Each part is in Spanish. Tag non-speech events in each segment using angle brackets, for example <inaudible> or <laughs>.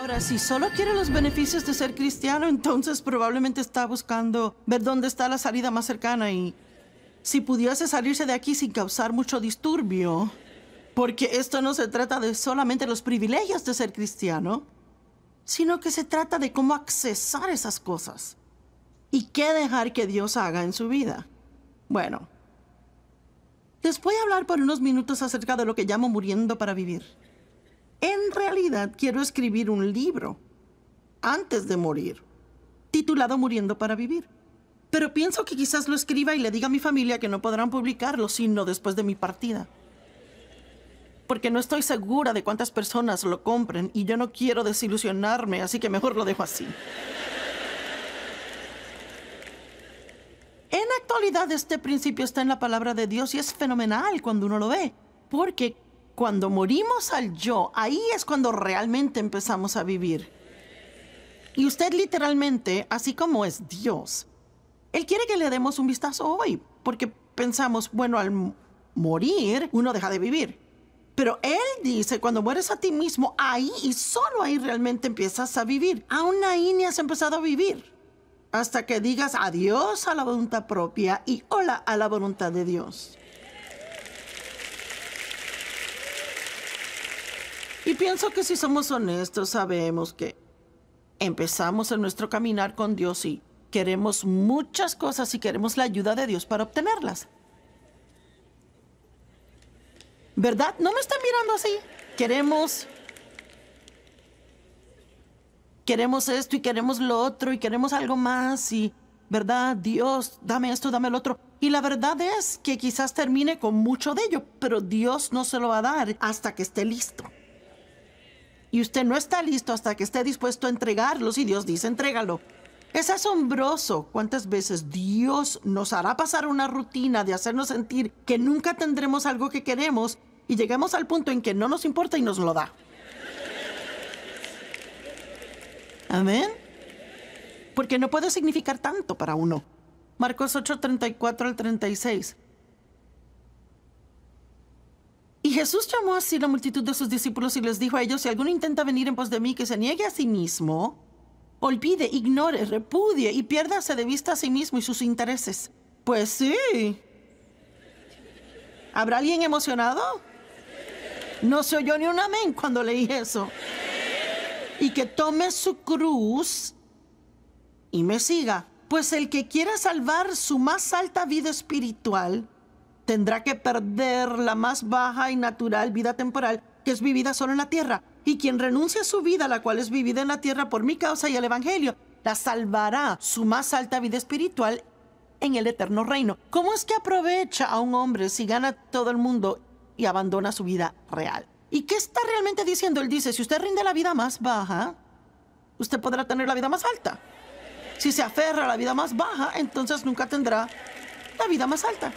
Ahora, si solo quiere los beneficios de ser cristiano, entonces probablemente está buscando ver dónde está la salida más cercana y si pudiese salirse de aquí sin causar mucho disturbio, porque esto no se trata de solamente los privilegios de ser cristiano, sino que se trata de cómo accesar esas cosas y qué dejar que Dios haga en su vida. Bueno, les voy a hablar por unos minutos acerca de lo que llamo muriendo para vivir. En realidad quiero escribir un libro antes de morir, titulado Muriendo para Vivir. Pero pienso que quizás lo escriba y le diga a mi familia que no podrán publicarlo sino después de mi partida. Porque no estoy segura de cuántas personas lo compren y yo no quiero desilusionarme, así que mejor lo dejo así. En actualidad este principio está en la palabra de Dios y es fenomenal cuando uno lo ve, porque cuando morimos al yo, ahí es cuando realmente empezamos a vivir. Y usted literalmente, así como es Dios, Él quiere que le demos un vistazo hoy, porque pensamos, bueno, al morir uno deja de vivir. Pero Él dice, cuando mueres a ti mismo, ahí y solo ahí realmente empiezas a vivir. Aún ahí ni has empezado a vivir. Hasta que digas adiós a la voluntad propia y hola a la voluntad de Dios. Y pienso que si somos honestos sabemos que empezamos en nuestro caminar con Dios y queremos muchas cosas y queremos la ayuda de Dios para obtenerlas. ¿Verdad? No me están mirando así. Queremos... Queremos esto y queremos lo otro y queremos algo más y... ¿Verdad? Dios, dame esto, dame lo otro. Y la verdad es que quizás termine con mucho de ello, pero Dios no se lo va a dar hasta que esté listo. Y usted no está listo hasta que esté dispuesto a entregarlos y Dios dice, entrégalo. Es asombroso cuántas veces Dios nos hará pasar una rutina de hacernos sentir que nunca tendremos algo que queremos y llegamos al punto en que no nos importa y nos lo da. Amén. Porque no puede significar tanto para uno. Marcos 8, 34 al 36. Y Jesús llamó así la multitud de sus discípulos y les dijo a ellos, si alguno intenta venir en pos de mí, que se niegue a sí mismo, olvide, ignore, repudie y piérdase de vista a sí mismo y sus intereses. Pues sí. ¿Habrá alguien emocionado? No se oyó ni un amén cuando leí eso. Y que tome su cruz y me siga. Pues el que quiera salvar su más alta vida espiritual, tendrá que perder la más baja y natural vida temporal que es vivida solo en la tierra. Y quien renuncia a su vida, la cual es vivida en la tierra por mi causa y el Evangelio, la salvará su más alta vida espiritual en el eterno reino. ¿Cómo es que aprovecha a un hombre si gana todo el mundo y abandona su vida real? ¿Y qué está realmente diciendo? Él dice, si usted rinde la vida más baja, usted podrá tener la vida más alta. Si se aferra a la vida más baja, entonces nunca tendrá la vida más alta.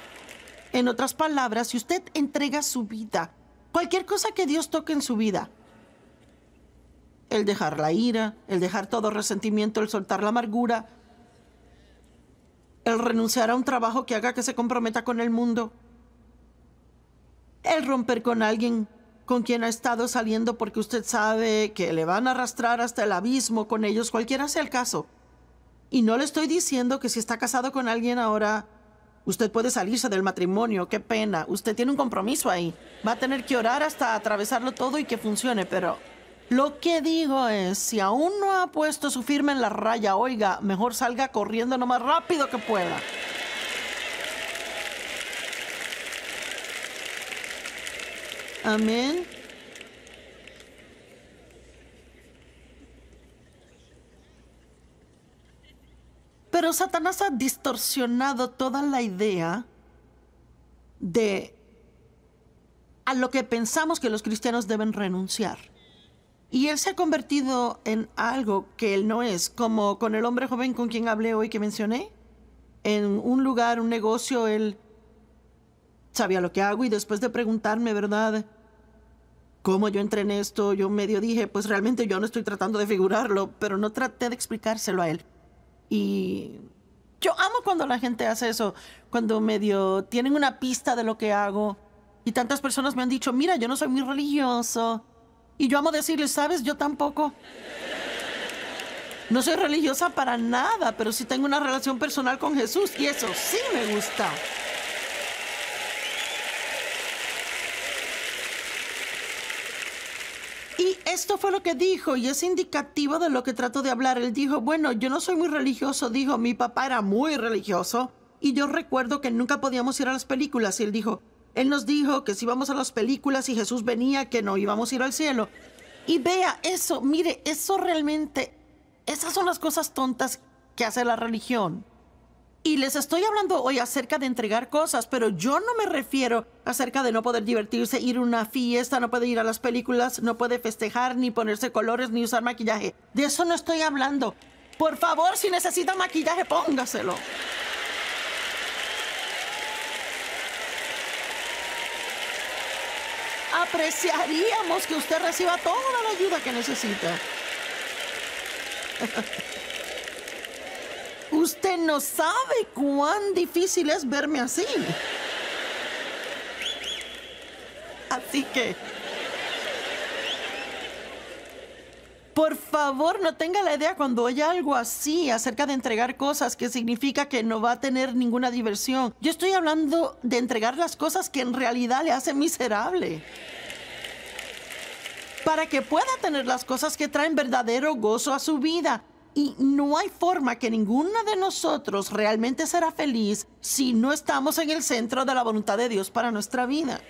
En otras palabras, si usted entrega su vida, cualquier cosa que Dios toque en su vida, el dejar la ira, el dejar todo resentimiento, el soltar la amargura, el renunciar a un trabajo que haga que se comprometa con el mundo, el romper con alguien con quien ha estado saliendo porque usted sabe que le van a arrastrar hasta el abismo con ellos, cualquiera sea el caso. Y no le estoy diciendo que si está casado con alguien ahora Usted puede salirse del matrimonio, qué pena. Usted tiene un compromiso ahí. Va a tener que orar hasta atravesarlo todo y que funcione, pero lo que digo es, si aún no ha puesto su firma en la raya, oiga, mejor salga corriendo lo más rápido que pueda. Amén. Pero Satanás ha distorsionado toda la idea de a lo que pensamos que los cristianos deben renunciar. Y él se ha convertido en algo que él no es, como con el hombre joven con quien hablé hoy que mencioné. En un lugar, un negocio, él sabía lo que hago y después de preguntarme, ¿verdad? ¿Cómo yo entré en esto? Yo medio dije, pues realmente yo no estoy tratando de figurarlo, pero no traté de explicárselo a él. Y yo amo cuando la gente hace eso, cuando medio tienen una pista de lo que hago. Y tantas personas me han dicho, mira, yo no soy muy religioso, Y yo amo decirles, sabes, yo tampoco. No soy religiosa para nada, pero sí tengo una relación personal con Jesús y eso sí me gusta. Y esto fue lo que dijo y es indicativo de lo que trato de hablar. Él dijo, bueno, yo no soy muy religioso, dijo, mi papá era muy religioso y yo recuerdo que nunca podíamos ir a las películas y él dijo, él nos dijo que si íbamos a las películas y Jesús venía, que no íbamos a ir al cielo. Y vea eso, mire, eso realmente, esas son las cosas tontas que hace la religión. Y les estoy hablando hoy acerca de entregar cosas, pero yo no me refiero acerca de no poder divertirse, ir a una fiesta, no poder ir a las películas, no puede festejar, ni ponerse colores, ni usar maquillaje. De eso no estoy hablando. Por favor, si necesita maquillaje, póngaselo. Apreciaríamos que usted reciba toda la ayuda que necesita. <laughs> Usted no sabe cuán difícil es verme así. Así que... Por favor, no tenga la idea cuando oye algo así acerca de entregar cosas que significa que no va a tener ninguna diversión. Yo estoy hablando de entregar las cosas que en realidad le hacen miserable. Para que pueda tener las cosas que traen verdadero gozo a su vida. Y no hay forma que ninguno de nosotros realmente será feliz si no estamos en el centro de la voluntad de Dios para nuestra vida.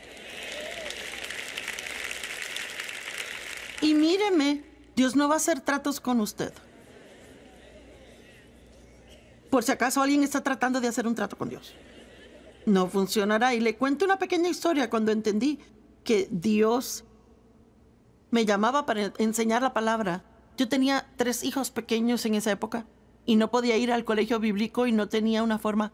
Y míreme, Dios no va a hacer tratos con usted. Por si acaso alguien está tratando de hacer un trato con Dios. No funcionará. Y le cuento una pequeña historia cuando entendí que Dios me llamaba para enseñar la palabra yo tenía tres hijos pequeños en esa época y no podía ir al colegio bíblico y no tenía una forma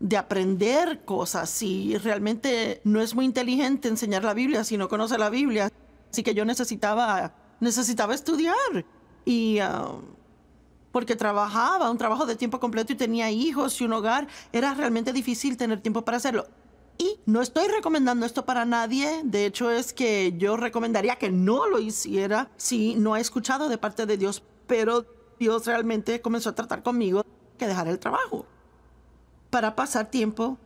de aprender cosas y realmente no es muy inteligente enseñar la Biblia si no conoce la Biblia. Así que yo necesitaba, necesitaba estudiar y ah, porque trabajaba un trabajo de tiempo completo y tenía hijos y un hogar, era realmente difícil tener tiempo para hacerlo. No estoy recomendando esto para nadie. De hecho, es que yo recomendaría que no lo hiciera si no ha escuchado de parte de Dios. Pero Dios realmente comenzó a tratar conmigo que dejar el trabajo para pasar tiempo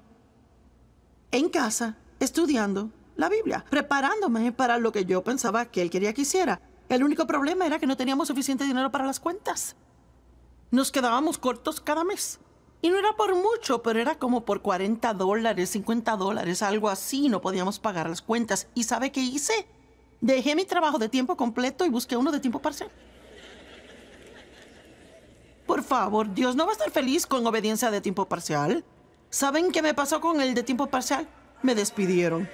en casa estudiando la Biblia, preparándome para lo que yo pensaba que Él quería que hiciera. El único problema era que no teníamos suficiente dinero para las cuentas. Nos quedábamos cortos cada mes. Y no era por mucho, pero era como por 40 dólares, 50 dólares, algo así. No podíamos pagar las cuentas. ¿Y sabe qué hice? Dejé mi trabajo de tiempo completo y busqué uno de tiempo parcial. Por favor, Dios no va a estar feliz con obediencia de tiempo parcial. ¿Saben qué me pasó con el de tiempo parcial? Me despidieron.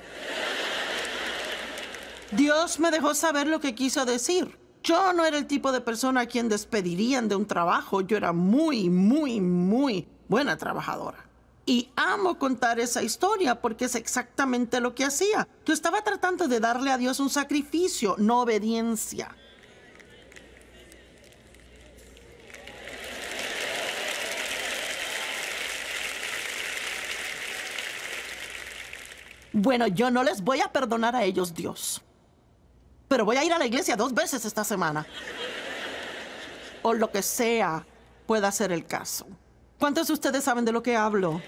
Dios me dejó saber lo que quiso decir. Yo no era el tipo de persona a quien despedirían de un trabajo. Yo era muy, muy, muy buena trabajadora. Y amo contar esa historia porque es exactamente lo que hacía. Yo estaba tratando de darle a Dios un sacrificio, no obediencia. Bueno, yo no les voy a perdonar a ellos, Dios. Pero voy a ir a la iglesia dos veces esta semana. O lo que sea pueda ser el caso. ¿Cuántos de ustedes saben de lo que hablo?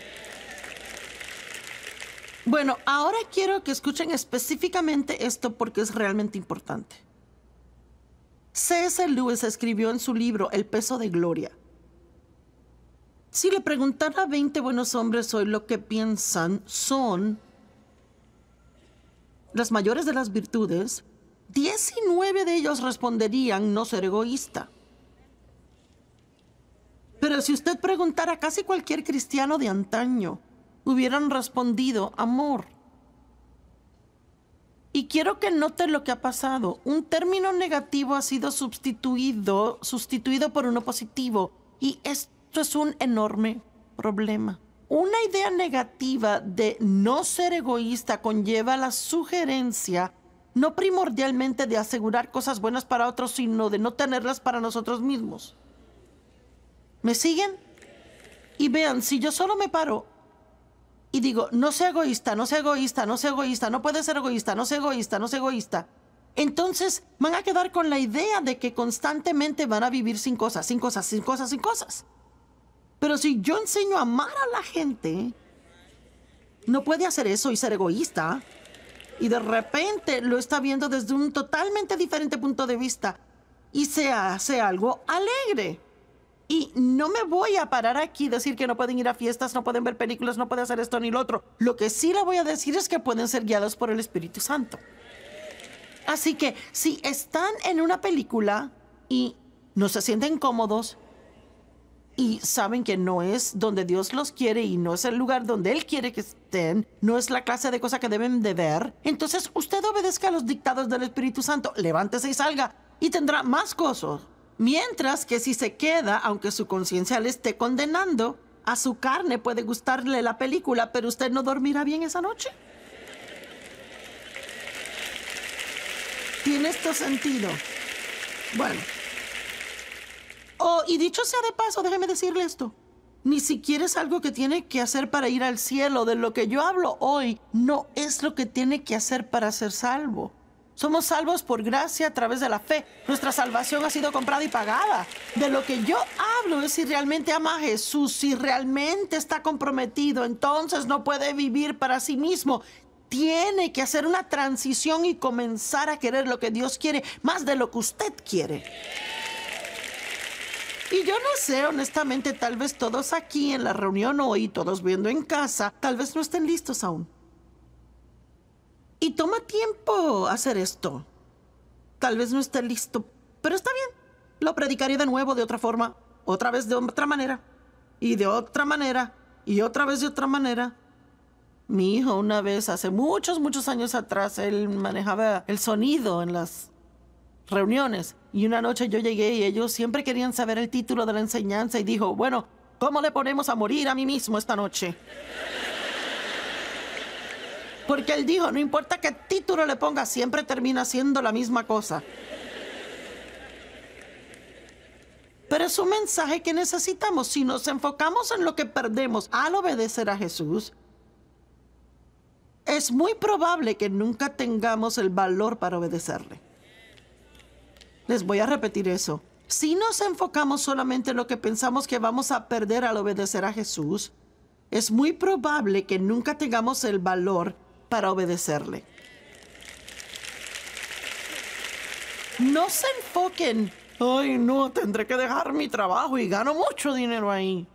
Bueno, ahora quiero que escuchen específicamente esto porque es realmente importante. C.S. Lewis escribió en su libro El peso de gloria. Si le preguntara a 20 buenos hombres hoy lo que piensan son las mayores de las virtudes, 19 de ellos responderían no ser egoísta. Pero si usted preguntara a casi cualquier cristiano de antaño, hubieran respondido amor. Y quiero que note lo que ha pasado. Un término negativo ha sido sustituido, sustituido por uno positivo. Y esto es un enorme problema. Una idea negativa de no ser egoísta conlleva la sugerencia no primordialmente de asegurar cosas buenas para otros, sino de no tenerlas para nosotros mismos. ¿Me siguen? Y vean, si yo solo me paro y digo, no sea egoísta, no sea egoísta, no sea egoísta, no puede ser egoísta, no sea egoísta, no sea egoísta, entonces van a quedar con la idea de que constantemente van a vivir sin cosas, sin cosas, sin cosas, sin cosas. Pero si yo enseño a amar a la gente, no puede hacer eso y ser egoísta. Y de repente lo está viendo desde un totalmente diferente punto de vista y se hace algo alegre. Y no me voy a parar aquí decir que no pueden ir a fiestas, no pueden ver películas, no pueden hacer esto ni lo otro. Lo que sí le voy a decir es que pueden ser guiados por el Espíritu Santo. Así que si están en una película y no se sienten cómodos y saben que no es donde Dios los quiere y no es el lugar donde Él quiere que estén, no es la clase de cosa que deben de ver, entonces usted obedezca a los dictados del Espíritu Santo, levántese y salga y tendrá más cosas Mientras que si se queda, aunque su conciencia le esté condenando, a su carne puede gustarle la película, pero usted no dormirá bien esa noche. ¿Tiene esto sentido? Bueno. Oh, y dicho sea de paso, déjeme decirle esto. Ni siquiera es algo que tiene que hacer para ir al cielo. De lo que yo hablo hoy no es lo que tiene que hacer para ser salvo. Somos salvos por gracia a través de la fe. Nuestra salvación ha sido comprada y pagada. De lo que yo hablo es si realmente ama a Jesús, si realmente está comprometido, entonces no puede vivir para sí mismo. Tiene que hacer una transición y comenzar a querer lo que Dios quiere más de lo que usted quiere. Y yo no sé, honestamente, tal vez todos aquí en la reunión hoy, todos viendo en casa, tal vez no estén listos aún. Y toma tiempo hacer esto. Tal vez no esté listo, pero está bien. Lo predicaré de nuevo de otra forma, otra vez de otra manera, y de otra manera, y otra vez de otra manera. Mi hijo una vez, hace muchos, muchos años atrás, él manejaba el sonido en las reuniones. Y una noche yo llegué y ellos siempre querían saber el título de la enseñanza y dijo, bueno, ¿cómo le ponemos a morir a mí mismo esta noche? Porque él dijo, no importa qué título le ponga, siempre termina siendo la misma cosa. Pero es un mensaje que necesitamos. Si nos enfocamos en lo que perdemos al obedecer a Jesús, es muy probable que nunca tengamos el valor para obedecerle. Les voy a repetir eso. Si nos enfocamos solamente en lo que pensamos que vamos a perder al obedecer a Jesús, es muy probable que nunca tengamos el valor para obedecerle. No se enfoquen, ay no, tendré que dejar mi trabajo y gano mucho dinero ahí.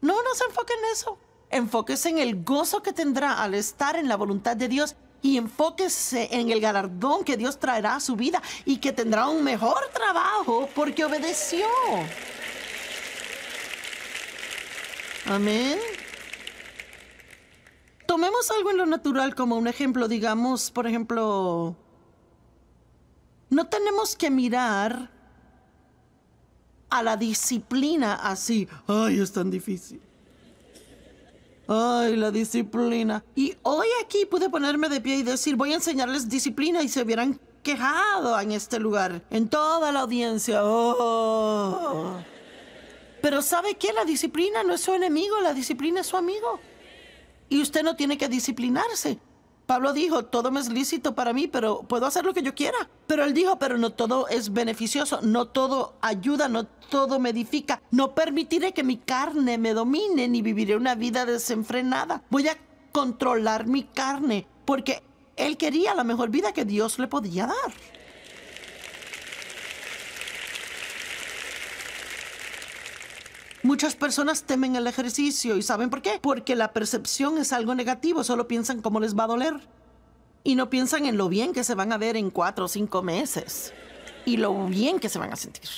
No, no se enfoquen en eso. Enfóquese en el gozo que tendrá al estar en la voluntad de Dios y enfóquese en el galardón que Dios traerá a su vida y que tendrá un mejor trabajo porque obedeció. Amén. Tomemos algo en lo natural como un ejemplo, digamos, por ejemplo, no tenemos que mirar a la disciplina así. Ay, es tan difícil. Ay, la disciplina. Y hoy aquí pude ponerme de pie y decir, voy a enseñarles disciplina y se hubieran quejado en este lugar, en toda la audiencia. Oh. Pero ¿sabe qué? La disciplina no es su enemigo, la disciplina es su amigo. Y usted no tiene que disciplinarse. Pablo dijo, todo me es lícito para mí, pero puedo hacer lo que yo quiera. Pero él dijo, pero no todo es beneficioso, no todo ayuda, no todo me edifica. No permitiré que mi carne me domine ni viviré una vida desenfrenada. Voy a controlar mi carne porque él quería la mejor vida que Dios le podía dar. Muchas personas temen el ejercicio y ¿saben por qué? Porque la percepción es algo negativo, solo piensan cómo les va a doler. Y no piensan en lo bien que se van a ver en cuatro o cinco meses. Y lo bien que se van a sentir.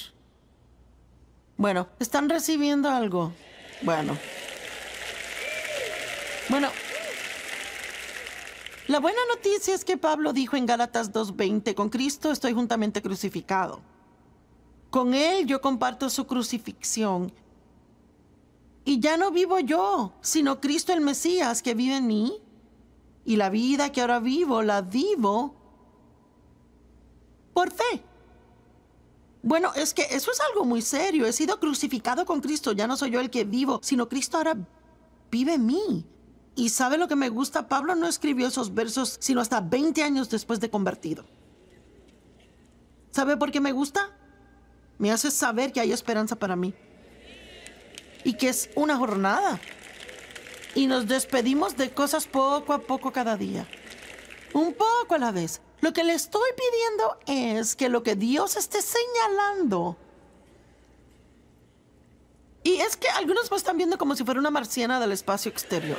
Bueno, ¿están recibiendo algo? Bueno. Bueno. La buena noticia es que Pablo dijo en Gálatas 2.20, con Cristo estoy juntamente crucificado. Con Él yo comparto su crucifixión y ya no vivo yo, sino Cristo el Mesías que vive en mí. Y la vida que ahora vivo, la vivo por fe. Bueno, es que eso es algo muy serio. He sido crucificado con Cristo. Ya no soy yo el que vivo, sino Cristo ahora vive en mí. Y sabe lo que me gusta, Pablo no escribió esos versos sino hasta 20 años después de convertido. ¿Sabe por qué me gusta? Me hace saber que hay esperanza para mí. Y que es una jornada. Y nos despedimos de cosas poco a poco cada día. Un poco a la vez. Lo que le estoy pidiendo es que lo que Dios esté señalando. Y es que algunos me están viendo como si fuera una marciana del espacio exterior.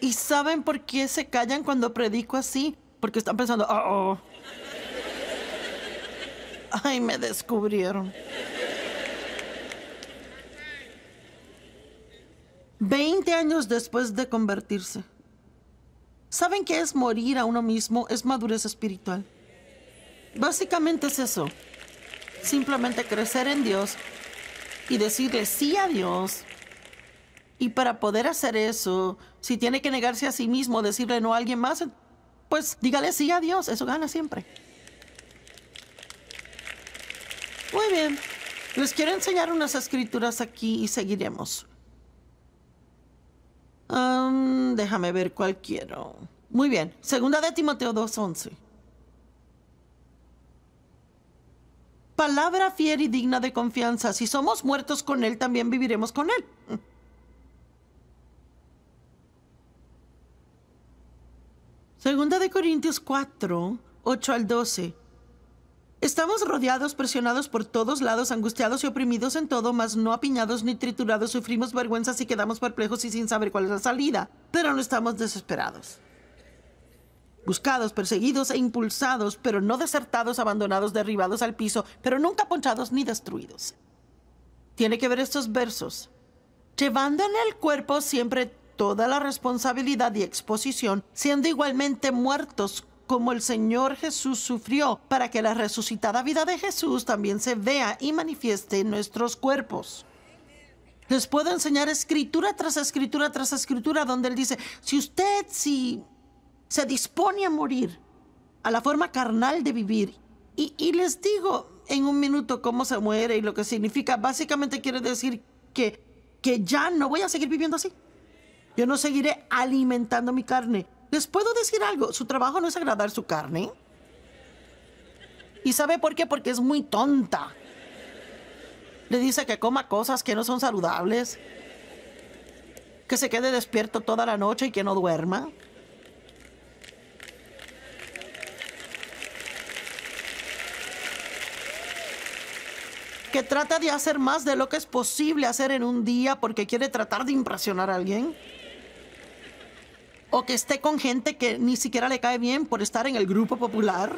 ¿Y saben por qué se callan cuando predico así? Porque están pensando, oh, oh. Ay, me descubrieron. Veinte años después de convertirse. ¿Saben qué es morir a uno mismo? Es madurez espiritual. Básicamente es eso. Simplemente crecer en Dios y decirle sí a Dios. Y para poder hacer eso, si tiene que negarse a sí mismo, decirle no a alguien más, pues dígale sí a Dios. Eso gana siempre. Muy bien. Les quiero enseñar unas escrituras aquí y seguiremos déjame ver cuál quiero. Muy bien. Segunda de Timoteo 2.11. Palabra fiel y digna de confianza. Si somos muertos con Él, también viviremos con Él. Segunda de Corintios 4, 8 al 12. Estamos rodeados, presionados por todos lados, angustiados y oprimidos en todo, mas no apiñados ni triturados, sufrimos vergüenzas y quedamos perplejos y sin saber cuál es la salida, pero no estamos desesperados. Buscados, perseguidos e impulsados, pero no desertados, abandonados, derribados al piso, pero nunca ponchados ni destruidos. Tiene que ver estos versos. Llevando en el cuerpo siempre toda la responsabilidad y exposición, siendo igualmente muertos como el Señor Jesús sufrió, para que la resucitada vida de Jesús también se vea y manifieste en nuestros cuerpos. Les puedo enseñar escritura tras escritura tras escritura donde él dice, si usted si se dispone a morir a la forma carnal de vivir, y, les digo en un minuto cómo se muere y lo que significa, básicamente quiere decir que, que ya no voy a seguir viviendo así. Yo no seguiré alimentando mi carne. ¿Les puedo decir algo? Su trabajo no es agradar su carne. ¿Y sabe por qué? Porque es muy tonta. Le dice que coma cosas que no son saludables. Que se quede despierto toda la noche y que no duerma. Que trata de hacer más de lo que es posible hacer en un día porque quiere tratar de impresionar a alguien o que esté con gente que ni siquiera le cae bien por estar en el grupo popular.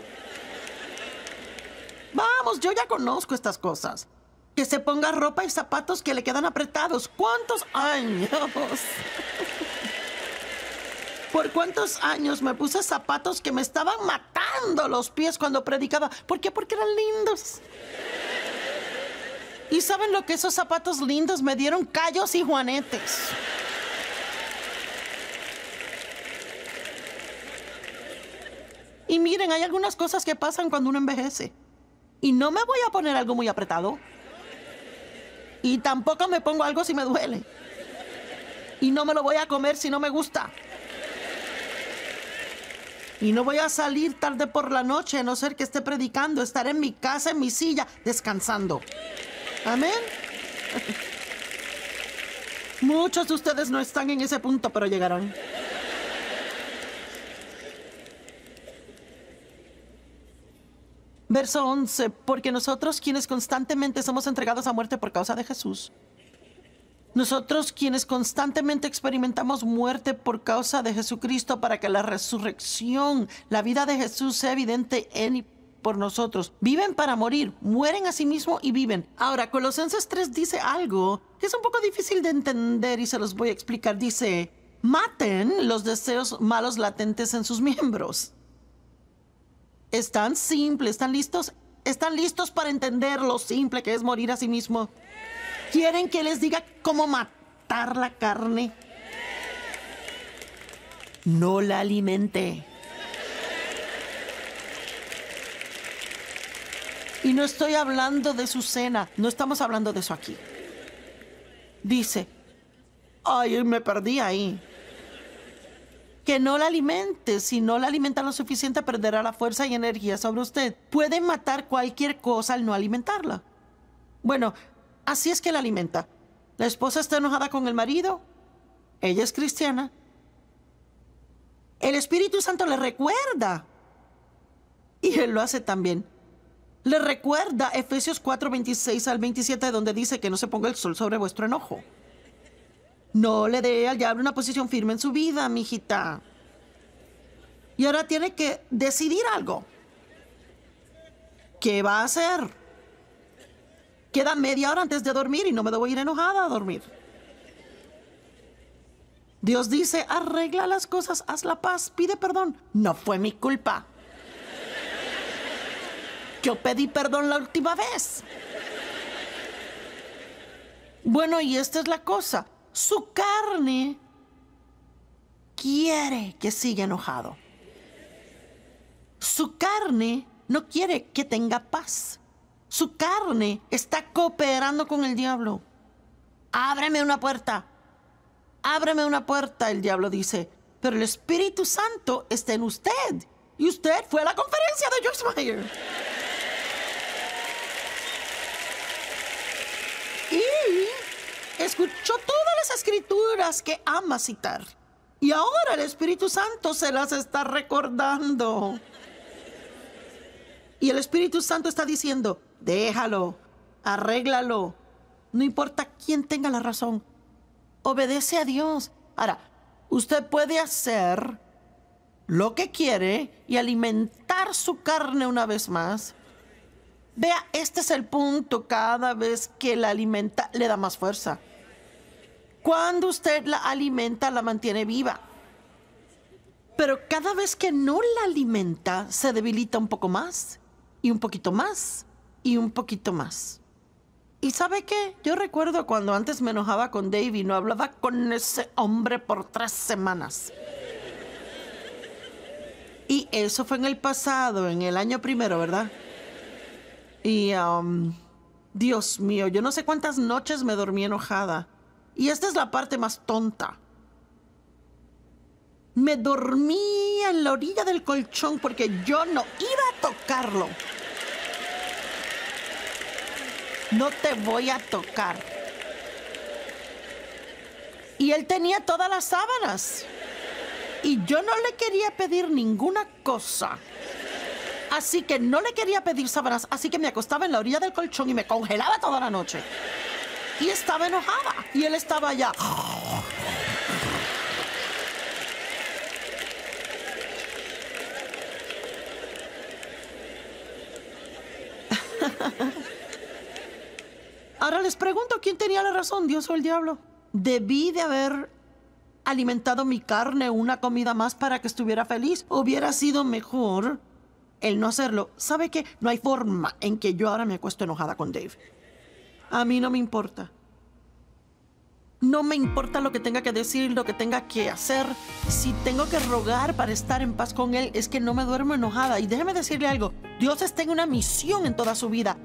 Vamos, yo ya conozco estas cosas. Que se ponga ropa y zapatos que le quedan apretados. ¿Cuántos años? ¿Por cuántos años me puse zapatos que me estaban matando los pies cuando predicaba? ¿Por qué? Porque eran lindos. ¿Y saben lo que esos zapatos lindos me dieron? Callos y juanetes. Y miren, hay algunas cosas que pasan cuando uno envejece. Y no me voy a poner algo muy apretado. Y tampoco me pongo algo si me duele. Y no me lo voy a comer si no me gusta. Y no voy a salir tarde por la noche a no ser que esté predicando, estar en mi casa, en mi silla, descansando. Amén. <laughs> Muchos de ustedes no están en ese punto, pero llegarán. Verso 11, porque nosotros quienes constantemente somos entregados a muerte por causa de Jesús, nosotros quienes constantemente experimentamos muerte por causa de Jesucristo para que la resurrección, la vida de Jesús sea evidente en y por nosotros. Viven para morir, mueren a sí mismos y viven. Ahora, Colosenses 3 dice algo que es un poco difícil de entender y se los voy a explicar. Dice, maten los deseos malos latentes en sus miembros. ¿Están simples? ¿Están listos? ¿Están listos para entender lo simple que es morir a sí mismo? ¿Quieren que les diga cómo matar la carne? No la alimente. Y no estoy hablando de su cena, no estamos hablando de eso aquí. Dice, Ay, me perdí ahí. Que no la alimente. Si no la alimenta lo suficiente, perderá la fuerza y energía sobre usted. Puede matar cualquier cosa al no alimentarla. Bueno, así es que la alimenta. La esposa está enojada con el marido. Ella es cristiana. El Espíritu Santo le recuerda. Y él lo hace también. Le recuerda Efesios 4, 26 al 27, donde dice que no se ponga el sol sobre vuestro enojo. No le dé al diablo una posición firme en su vida, mijita. Y ahora tiene que decidir algo. ¿Qué va a hacer? Queda media hora antes de dormir y no me debo ir enojada a dormir. Dios dice, arregla las cosas, haz la paz, pide perdón. No fue mi culpa. Yo pedí perdón la última vez. Bueno, y esta es la cosa. Su carne quiere que siga enojado. Su carne no quiere que tenga paz. Su carne está cooperando con el diablo. Ábreme una puerta. Ábreme una puerta, el diablo dice. Pero el Espíritu Santo está en usted. Y usted fue a la conferencia de Joyce Meyer. Y escuchó todas las escrituras que ama citar. Y ahora el Espíritu Santo se las está recordando. Y el Espíritu Santo está diciendo, déjalo, arréglalo. No importa quién tenga la razón. Obedece a Dios. Ahora, usted puede hacer lo que quiere y alimentar su carne una vez más. Vea, este es el punto. Cada vez que la alimenta, le da más fuerza. Cuando usted la alimenta, la mantiene viva. Pero cada vez que no la alimenta, se debilita un poco más y un poquito más y un poquito más. ¿Y sabe qué? Yo recuerdo cuando antes me enojaba con Dave y no hablaba con ese hombre por tres semanas. Y eso fue en el pasado, en el año primero, ¿verdad? Y, um, Dios mío, yo no sé cuántas noches me dormí enojada. Y esta es la parte más tonta. Me dormí en la orilla del colchón porque yo no iba a tocarlo. No te voy a tocar. Y él tenía todas las sábanas. Y yo no le quería pedir ninguna cosa. Así que no le quería pedir sábanas, así que me acostaba en la orilla del colchón y me congelaba toda la noche. Y estaba enojada. Y él estaba allá. Ahora les pregunto quién tenía la razón, Dios o el diablo. Debí de haber alimentado mi carne una comida más para que estuviera feliz. Hubiera sido mejor el no hacerlo. ¿Sabe qué? No hay forma en que yo ahora me acuesto enojada con Dave. A mí no me importa. No me importa lo que tenga que decir, lo que tenga que hacer. Si tengo que rogar para estar en paz con Él, es que no me duermo enojada. Y déjeme decirle algo, Dios está en una misión en toda su vida.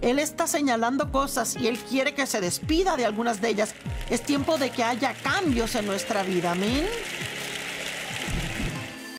Él está señalando cosas y Él quiere que se despida de algunas de ellas. Es tiempo de que haya cambios en nuestra vida. Amén.